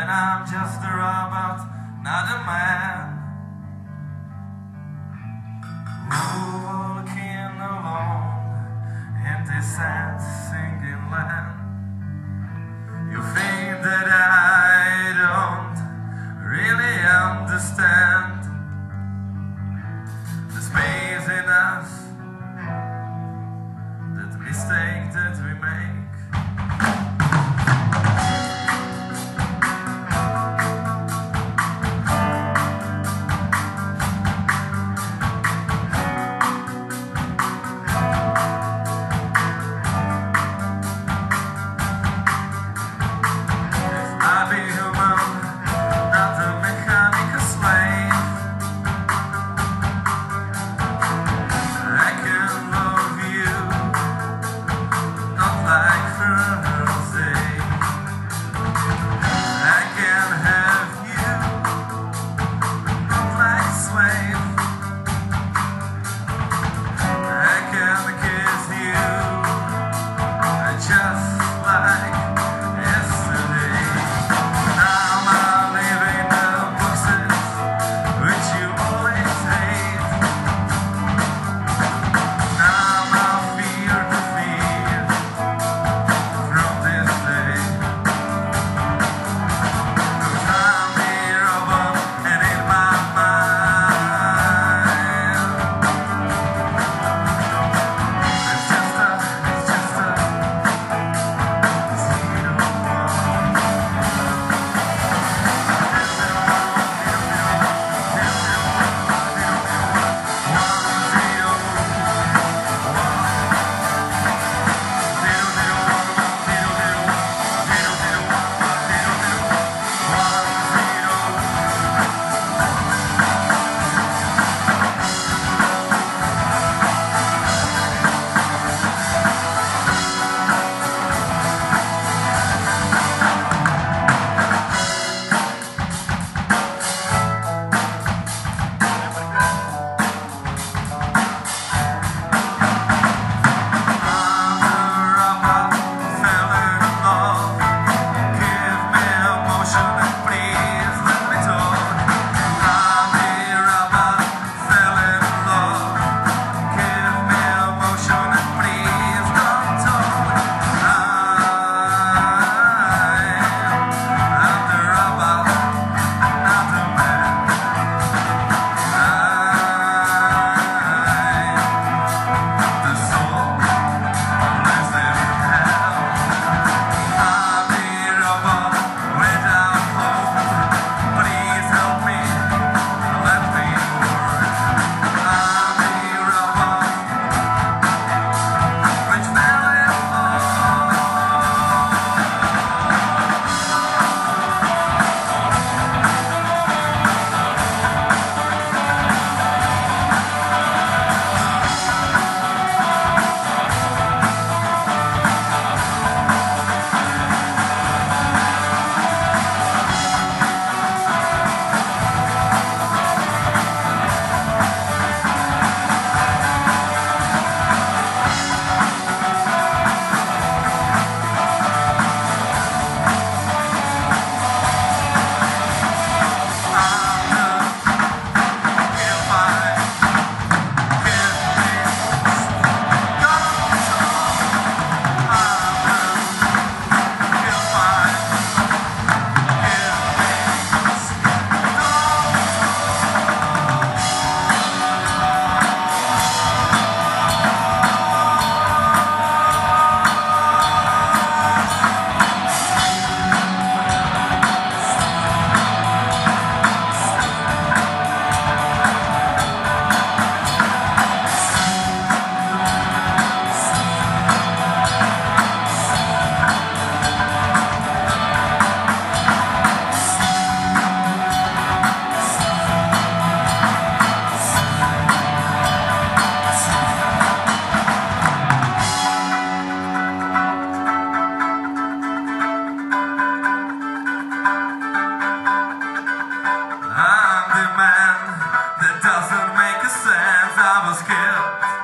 And I'm just a robot, not a man. Walking alone in this sad singing land. You feel pounds.